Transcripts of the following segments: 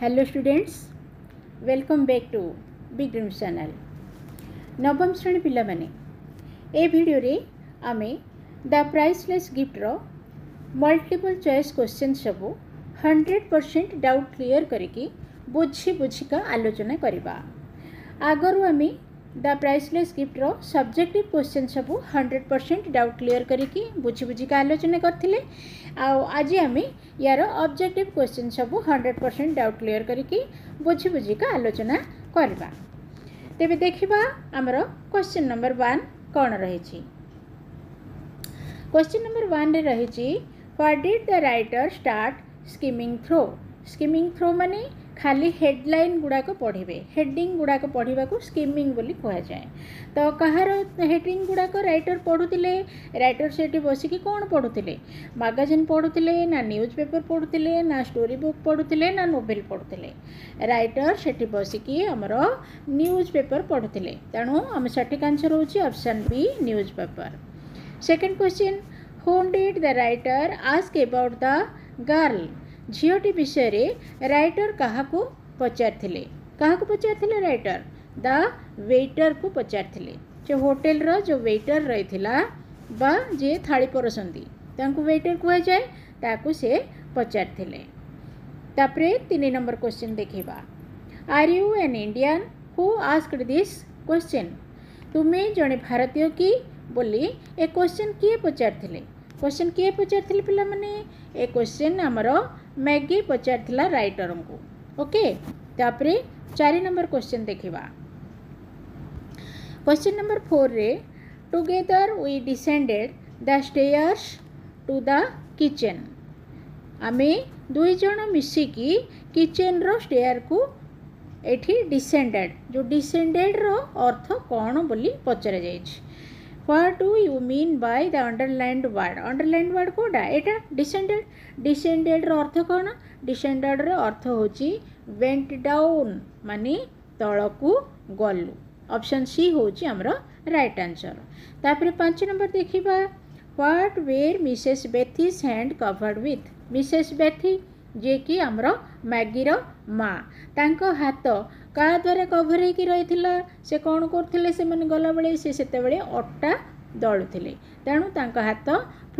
Hello students welcome back to big dream channel नवम श्रेणी ପିଲାମାନେ ଏ ଭିଡ଼ିଓରେ ଆମେ ଦ ପ୍ରାଇସଲେସ୍ ଗିଫ୍ଟର ମଲ୍ଟିପଲ୍ ଚଏସ୍ କ୍ୱେଶ୍ଚିନ୍ ସବୁ ହଣ୍ଡ୍ରେଡ଼ ପରସେଣ୍ଟ ଡାଉଟ୍ କ୍ଲିଅର୍ କରିକି ବୁଝି ବୁଝିକା ଆଲୋଚନା କରିବା ଆଗରୁ ଆମେ the priceless gift subject question सब हंड्रेड परसेंट डाउट क्लीयर कर बुझि बुझिका आलोचना करते आज आम यार अब्जेक्ट क्वेश्चन सब हंड्रेड परसेंट डाउट क्लीयर करी बुझि बुझिक आलोचना करवा तेज देखा आमर क्वेश्चन नंबर वन कौन रही क्वेश्चन नंबर वन रही what did the writer start skimming through skimming through मानी ଖାଲି ହେଡ଼ଲାଇନ୍ ଗୁଡ଼ାକ ପଢ଼ିବେ ହେଡ଼ିଂ ଗୁଡ଼ାକ ପଢ଼ିବାକୁ ସ୍କିମିଂ ବୋଲି କୁହାଯାଏ ତ କାହାର ହେଡ଼ିଂ ଗୁଡ଼ାକ ରାଇଟର୍ ପଢ଼ୁଥିଲେ ରାଇଟର୍ ସେଠି ବସିକି କ'ଣ ପଢ଼ୁଥିଲେ ମାଗାଜିନ୍ ପଢ଼ୁଥିଲେ ନା ନ୍ୟୁଜ୍ ପେପର୍ ପଢ଼ୁଥିଲେ ନା ଷ୍ଟୋରି ବୁକ୍ ପଢ଼ୁଥିଲେ ନା ନୋଭେଲ୍ ପଢ଼ୁଥିଲେ ରାଇଟର୍ ସେଠି ବସିକି ଆମର ନ୍ୟୁଜ୍ ପେପର୍ ପଢ଼ୁଥିଲେ ତେଣୁ ଆମ ସଠିକ୍ ଆନ୍ସର୍ ହେଉଛି option B newspaper second question whom did the writer ask about the girl झीओटी विषय रईटर क्या को पचार पचार रईटर द वेटर को पचार होटेल जो वेटर रही जे थाली परसंती वेटर कह जाए से पचारे तीन नंबर क्वेश्चन देखा are you an Indian who ask this question तुम्हें जड़े भारतीय कि बोली ए क्वेश्चन किए पचार क्वेश्चन किए पचार पे ए क्वेश्चन आमर ମ୍ୟାଗି ପଚାରିଥିଲା ରାଇଟରଙ୍କୁ ଓକେ ତାପରେ ଚାରି ନମ୍ବର କ୍ୱେଶ୍ଚିନ୍ ଦେଖିବା question number ଫୋର୍ରେ together we descended the stairs to the kitchen ଆମେ ଦୁଇ ଜଣ ମିଶିକି କିଚେନ୍ର ଷ୍ଟେୟାର୍କୁ ଏଠି ଡିସେଣ୍ଡେଡ଼୍ ଯେଉଁ ଡିସେଣ୍ଡେଡ଼୍ର ଅର୍ଥ କ'ଣ ବୋଲି ପଚରାଯାଇଛି what do you mean by the underlined word underlined word କୋଉଟା ଏଇଟା descended descended ର ଅର୍ଥ କ'ଣ descended ର ଅର୍ଥ ହେଉଛି went down ମାନେ ତଳକୁ ଗଲୁ ଅପସନ୍ ସି ହେଉଛି ଆମର ରାଇଟ୍ ଆନ୍ସର୍ ତାପରେ ପାଞ୍ଚ ନମ୍ବର ଦେଖିବା what were Mrs Betty's hand covered with Mrs Betty ଯିଏକି ଆମର ମ୍ୟାଗିର ମା ତାଙ୍କ ହାତ କାହା ଦ୍ୱାରା କଭର ହେଇକି ରହିଥିଲା ସେ କ'ଣ କରୁଥିଲେ ସେମାନେ ଗଲାବେଳେ ସେ ସେତେବେଳେ ଅଟା ଦଳୁଥିଲେ ତେଣୁ ତାଙ୍କ ହାତ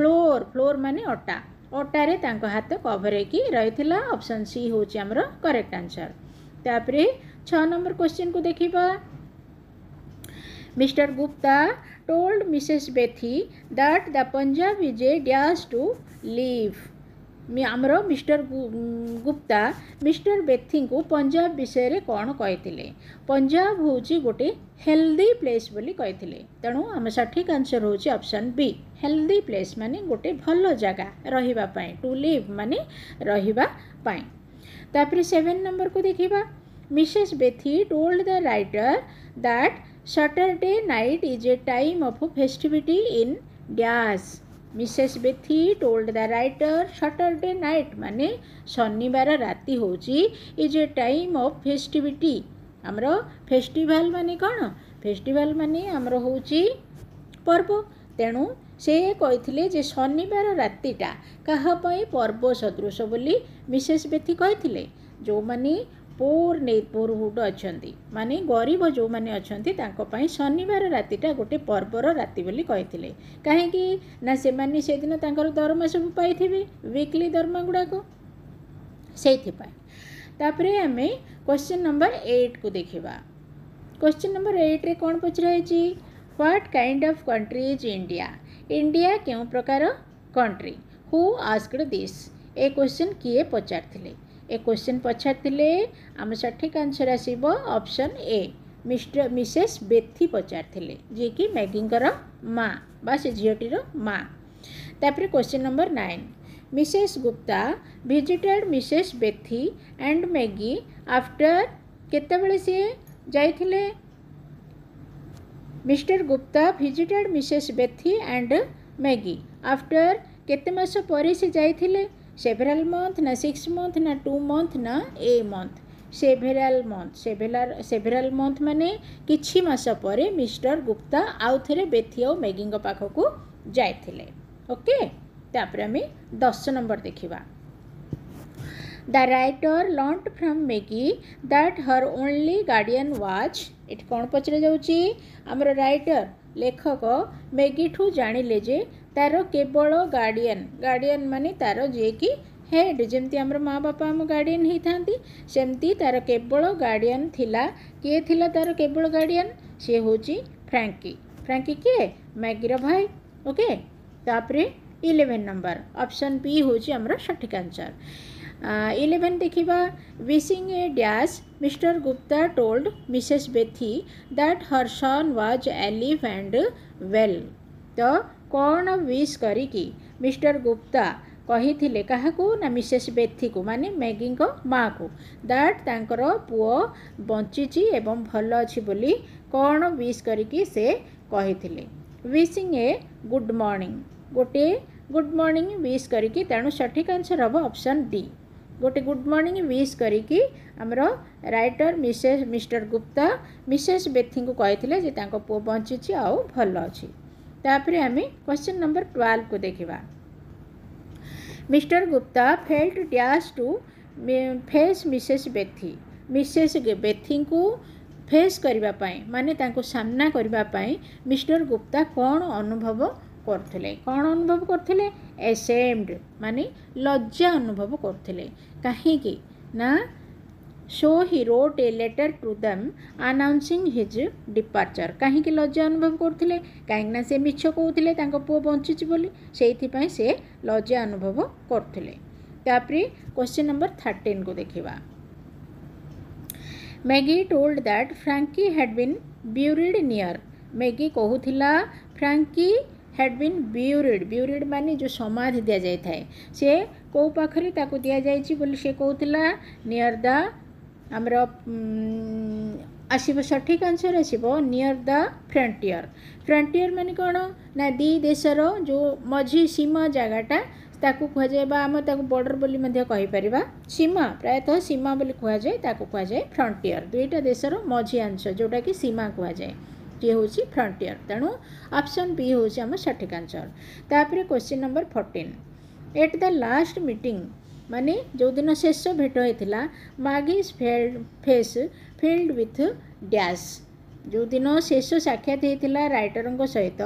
ଫ୍ଲୋର୍ ଫ୍ଲୋର୍ ମାନେ ଅଟା ଅଟାରେ ତାଙ୍କ ହାତ କଭର ହେଇକି ରହିଥିଲା ଅପସନ୍ ସି ହେଉଛି ଆମର କରେକ୍ଟ ଆନ୍ସର୍ ତାପରେ ଛଅ ନମ୍ବର କ୍ୱେଶ୍ଚିନ୍କୁ ଦେଖିବା Mr. Gupta told Mrs. Bethy that the Punjab is a dash to leave. ଆମର ମିଷ୍ଟର ଗୁପ୍ତା ମିଷ୍ଟର ବେଥିଙ୍କୁ ପଞ୍ଜାବ ବିଷୟରେ କ'ଣ କହିଥିଲେ ପଞ୍ଜାବ ହେଉଛି ଗୋଟେ ହେଲ୍ଦି ପ୍ଲେସ୍ ବୋଲି କହିଥିଲେ ତେଣୁ ଆମ ସଠିକ୍ ଆନ୍ସର୍ ହେଉଛି ଅପସନ୍ ବି ହେଲ୍ଦି ପ୍ଲେସ୍ ମାନେ ଗୋଟେ ଭଲ ଜାଗା ରହିବା ପାଇଁ ଟୁ ଲିଭ୍ ମାନେ ରହିବା ପାଇଁ ତାପରେ ସେଭେନ୍ ନମ୍ବରକୁ ଦେଖିବା Mrs Betty told the writer that Saturday night is a time of festivity in dash Mrs Betty told the writer Saturday night মানে শনিবার রাতি হচ্ছে is a time of festivity আমার ফেস্টিভাল মানে কোণ ফেস্টিভাল মানে আমার হচ্ছে পর্ব তেণু সে কে যে শনিবার রাতিটা কাহাপাই পর্ব সদৃশ বলে মিসেস বেথি কে যে पोर नेपोर हुड अच्छा मान गरीब जो मैंने अच्छा शनिवार रातिटा गोटे पर्वर राति बोली कहीं से दिन तक दरमा सब पाई विकली दरमा गुड़ाकपर आम क्वेश्चन नंबर एट को देखा क्वेश्चन नंबर एट्रे कौन Pachrai what kind of country is India India क्यों country who asked this question किए पचारे એ ક્વેશ્ચન પછાતીલે આમ સઠિક answer આસବ option A Mr Mrs Betty ପଚାରିଥିଲେ ଯିଏକି ମ୍ୟାଗିଙ୍କର ମା ବା ସେ ଝିଅଟିର ମା ତାପରେ question number nine Mrs Gupta visited Mrs Betty and Maggie after କେତେବେଳେ ସିଏ ଯାଇଥିଲେ Mr Gupta visited Mrs Betty and Maggie after କେତେ ମାସ ପରେ ସେ ଯାଇଥିଲେ several month না six month না two month না a month several month several several month ମାନେ କିଛି ମାସ ପରେ ମିଷ୍ଟର ଗୁପ୍ତା ଆଉ ଥରେ ବେଥି ଆଉ ମେଗିଙ୍କ ପାଖକୁ ଯାଇଥିଲେ ଓକେ ତାପରେ ଆମେ ଦଶ ନମ୍ବର ଦେଖିବା the writer learnt from Maggie that her only guardian was ଏଠି କ'ଣ ପଚରା ଯାଉଛି ଆମର ରାଇଟର ଲେଖକ ମେଗିଠୁ ଜାଣିଲେ ଯେ ତାର କେବଳ ଗାର୍ଡ଼ିଆନ୍ ଗାର୍ଡ଼ିଆନ୍ ମାନେ ତାର ଯିଏକି ହେଡ୍ ଯେମିତି ଆମର ମା ବାପା ଆମ ଗାର୍ଡ଼ିଆନ୍ ହେଇଥାନ୍ତି ସେମିତି ତାର କେବଳ ଗାର୍ଡ଼ିଆନ୍ ଥିଲା କିଏ ଥିଲା ତାର କେବଳ ଗାର୍ଡ଼ିଆନ୍ ସିଏ ହେଉଛି ଫ୍ରାଙ୍କି ଫ୍ରାଙ୍କି କିଏ ମ୍ୟାଗିର ଭାଇ ଓକେ ତାପରେ ଇଲେଭେନ୍ ନମ୍ବର ଅପସନ୍ ବି ହେଉଛି ଆମର ସଠିକ୍ ଆନ୍ସର୍ इलेवेन देखा wishing a dash Mr Gupta told Mrs Betty that her son was alive and well तो କ'ଣ ୱିଶ୍ କରିକି ମିଷ୍ଟର ଗୁପ୍ତା କହିଥିଲେ କାହାକୁ ନା ମିସେସ୍ ବେଥିକୁ ମାନେ ମ୍ୟାଗିଙ୍କ ମାଆକୁ ଦ୍ୟାଟ୍ ତାଙ୍କର ପୁଅ ବଞ୍ଚିଛି ଏବଂ ଭଲ ଅଛି ବୋଲି କ'ଣ ୱିଶ୍ କରିକି ସେ କହିଥିଲେ ୱିସିଂ ଏ ଗୁଡ଼୍ ମର୍ଣ୍ଣିଂ ଗୋଟିଏ ଗୁଡ଼୍ ମର୍ଣ୍ଣିଂ ୱିଶ୍ କରିକି ତେଣୁ ସଠିକ୍ ଆନ୍ସର୍ ହେବ ଅପସନ୍ ଡି ଗୋଟେ ଗୁଡ଼୍ ମର୍ଣ୍ଣିଂ ୱିଶ୍ କରିକି ଆମର writer Mrs Mr Gupta Mrs ବେଥିଙ୍କୁ କହିଥିଲେ ଯେ ତାଙ୍କ ପୁଅ ବଞ୍ଚିଛି ଆଉ ଭଲ ଅଛି तापर आम क्वेश्चन नंबर ट्वेल्व को देखा Mr Gupta felt dash to face Mrs Betty Mrs Betty को फेस करने माने सामना करने मिस्टर गुप्ता कौन अनुभव करते कौन अनुभव करते एसेम्ड मानी लज्जा अनुभव करते कहीं ना so he wrote a letter to them announcing his departure କାହିଁକି ଲଜ୍ଜା ଅନୁଭବ କରୁଥିଲେ କାହିଁକିନା ସେ ମିଛ କହୁଥିଲେ ତାଙ୍କ ପୁଅ ବଞ୍ଚିଛି ବୋଲି ସେଇଥିପାଇଁ ସେ ଲଜ୍ଜା ଅନୁଭବ କରୁଥିଲେ ତାପରେ କ୍ୱେଶ୍ଚିନ୍ ନମ୍ବର ଥାର୍ଟିନ୍କୁ ଦେଖିବା Maggie told that Frankie had been buried near Maggie କହୁଥିଲା Frankie had been buried buried ମାନେ ଯେଉଁ ସମାଧି ଦିଆଯାଇଥାଏ ସେ କେଉଁ ପାଖରେ ତାକୁ ଦିଆଯାଇଛି ବୋଲି ସେ କହୁଥିଲା ନିୟର୍ ଦ ଆମର ଆସିବ ସଠିକ୍ ଆନ୍ସର୍ ଆସିବ ନିୟର୍ ଦ ଫ୍ରଣ୍ଟିୟର୍ ଫ୍ରଣ୍ଟିୟର୍ ମାନେ କ'ଣ ନା ଦୁଇ ଦେଶର ଯେଉଁ ମଝି ସୀମା ଜାଗାଟା ତାକୁ କୁହାଯାଏ ବା ଆମେ ତାକୁ ବର୍ଡ଼ର ବୋଲି ମଧ୍ୟ କହିପାରିବା ସୀମା ପ୍ରାୟତଃ ସୀମା ବୋଲି କୁହାଯାଏ ତାକୁ କୁହାଯାଏ ଫ୍ରଣ୍ଟିୟର୍ ଦୁଇଟା ଦେଶର ମଝି ଅଂଶ ଯେଉଁଟାକି ସୀମା କୁହାଯାଏ ଇଏ ହେଉଛି ଫ୍ରଣ୍ଟିୟର୍ ତେଣୁ ଅପସନ୍ ବି ହେଉଛି ଆମ ସଠିକ୍ ଆନ୍ସର୍ ତାପରେ question number fourteen at the last meeting ମାନେ ଯେଉଁଦିନ ଶେଷ ଭେଟ ହୋଇଥିଲା Maggie's face filled with dash ଯେଉଁଦିନ ଶେଷ ସାକ୍ଷାତ ହୋଇଥିଲା ରାଇଟରଙ୍କ ସହିତ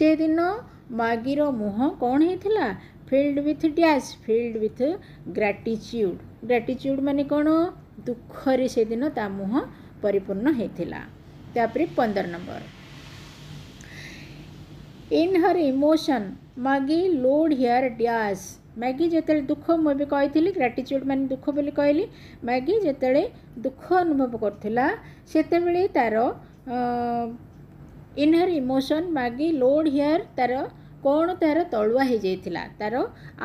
ସେଦିନ ମାଗିର ମୁହଁ କ'ଣ ହୋଇଥିଲା filled with dash filled with gratitude gratitude ମାନେ କ'ଣ ଦୁଃଖରେ ସେଦିନ ତା ମୁହଁ ପରିପୂର୍ଣ୍ଣ ହୋଇଥିଲା ତାପରେ ପନ୍ଦର number in her emotion Maggie lowered her dash Maggie ଯେତେବେଳେ ଦୁଃଖ ମୁଁ ଏବେ କହିଥିଲି ଗ୍ରାଟିଚ୍ୟୁଡ଼୍ ମାନେ ଦୁଃଖ ବୋଲି କହିଲି ମ୍ୟାଗି ଯେତେବେଳେ ଦୁଃଖ ଅନୁଭବ କରୁଥିଲା ସେତେବେଳେ ତା'ର inner emotion Maggie loved her ତା'ର କ'ଣ ତା'ର ତଳୁଆ ହେଇଯାଇଥିଲା ତା'ର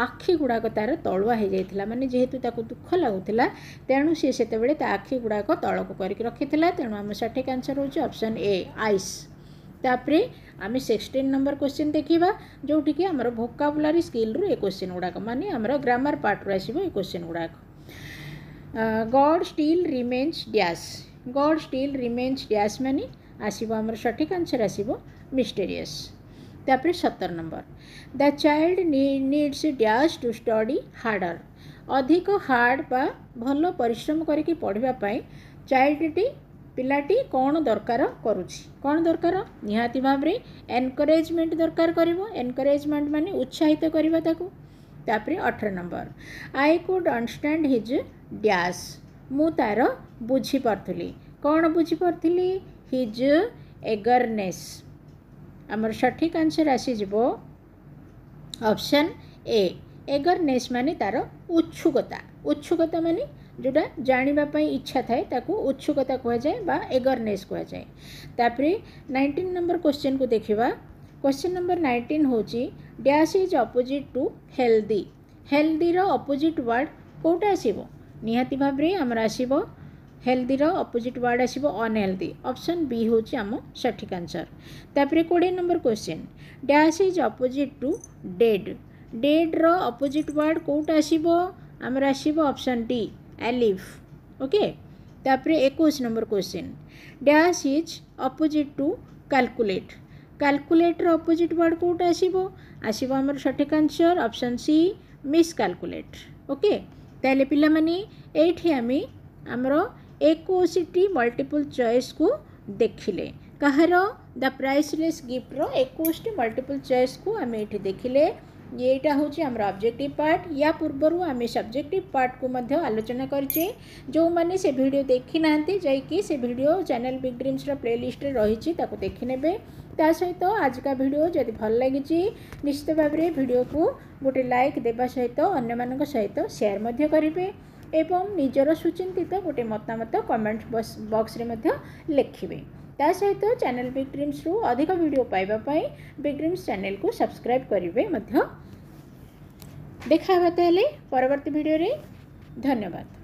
ଆଖି ଗୁଡ଼ାକ ତା'ର ତଳୁଆ ହେଇଯାଇଥିଲା ମାନେ ଯେହେତୁ ତାକୁ ଦୁଃଖ ଲାଗୁଥିଲା ତେଣୁ ସିଏ ସେତେବେଳେ ତା ଆଖି ଗୁଡ଼ାକ ତଳକୁ କରିକି ରଖିଥିଲା ତେଣୁ ଆମ ସଠିକ୍ ଆନ୍ସର୍ ହେଉଛି ଅପସନ୍ ଏ ଆଇସ୍ तापर आम सिक्सटीन नंबर क्वेश्चन देखा जोटि कि आम भोकाबुलारी स्किल्रु क्वेश्चन गुड़ाक मानी आम ग्रामर पार्ट्रु आस question गुड़ाक God still remains dash God still remains dash मानी आसब आम सठिक आंसर आसटेरीयस तापर सतर number the child needs dash to study harder अधिक हार्ड बा भल पिश्रम कर पढ़ापाई चाइल्ड टी ପିଲାଟି କ'ଣ ଦରକାର କରୁଛି କ'ଣ ଦରକାର ନିହାତି ଭାବରେ ଏନକରେଜମେଣ୍ଟ ଦରକାର କରିବ ଏନକରେଜମେଣ୍ଟ ମାନେ ଉତ୍ସାହିତ କରିବ ତାକୁ ତାପରେ ଅଠର number I could understand his dash ମୁଁ ତା'ର ବୁଝିପାରୁଥିଲି କ'ଣ ବୁଝିପାରୁଥିଲି ହିଜ୍ ଏଗରନେସ୍ ଆମର ସଠିକ୍ ଆନ୍ସର୍ ଆସିଯିବ ଅପସନ୍ ଏ ଏଗରନେସ୍ ମାନେ ତା'ର ଉତ୍ସୁକତା ଉତ୍ସୁକତା ମାନେ ଯେଉଁଟା ଜାଣିବା ପାଇଁ ଇଚ୍ଛା ଥାଏ ତାକୁ ଉତ୍ସୁକତା କୁହାଯାଏ ବା ଏଗରନେସ୍ କୁହାଯାଏ ତାପରେ ନାଇଣ୍ଟିନ୍ ନମ୍ବର କୋଶ୍ଚିନ୍କୁ ଦେଖିବା କୋଶ୍ଚିନ୍ ନମ୍ବର ନାଇଣ୍ଟିନ୍ ହେଉଛି dash is opposite to healthy ହେଲ୍ଦିର opposite word କେଉଁଟା ଆସିବ ନିହାତି ଭାବରେ ଆମର ଆସିବ ହେଲ୍ଦିର ଅପୋଜିଟ୍ ୱାର୍ଡ଼ ଆସିବ ଅନହେଲ୍ଦି ଅପସନ୍ ବି ହେଉଛି ଆମ ସଠିକ୍ ଆନ୍ସର୍ ତାପରେ କୋଡ଼ିଏ number question dash is opposite to dead ଡେଡ୍ର opposite word କେଉଁଟା ଆସିବ ଆମର ଆସିବ ଅପସନ୍ ଡି એલિફ ઓકે ତାପରେ ଏକୋଇଶ number question dash is opposite to calculate କାଲକୁଲେଟ୍ର opposite word କେଉଁଟା ଆସିବ ଆସିବ ଆମର ସଠିକ୍ answer option C miscalculate okay ତାହେଲେ ପିଲାମାନେ ଏଇଠି ଆମେ ଆମର ଏକୋଇଶଟି ମଲ୍ଟିପୁଲ୍ ଚଏସ୍କୁ ଦେଖିଲେ କାହାର ଦ ପ୍ରାଇସ୍ଲେସ୍ ଗିଫ୍ଟର ଏକୋଇଶଟି ମଲ୍ଟିପୁଲ୍ ଚଏସ୍କୁ ଆମେ ଏଇଠି ଦେଖିଲେ এইটা হচ্ছে আমার অবজেক্টিভ পার্ট ইয়া পূর্বর আমি সবজেক্টিভ পার্টকু আলোচনা করছে যে সে ভিডিও দেখি না যাইকি সে ভিডিও চ্যানেল বিগ ড্রিমসর প্লে লিষ্টে রয়েছে তাকে দেখি নেবে তা সহিত আজকা ভিডিও যদি ভাল লাগিছি নিশ্চিত ভাবে ভিডিওকু গোটে লাইক দেবা সহিত অন্যমানক সহিত সেয়ার মধ্যে করবে এবং নিজের সুচিন্তিত গোটে মতামত কমেন্ট বক্সরে মধ্যে লেখিবে सहित तो चैनल बिग ड्रीम्स रु अधिक भिड पाइबापी बिग ड्रीम्स चैनल को सब्सक्राइब करेंगे देखा तो परवर्त भिडे धन्यवाद